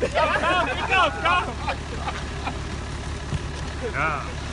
Come, come, goes, go! Yeah.